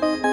Música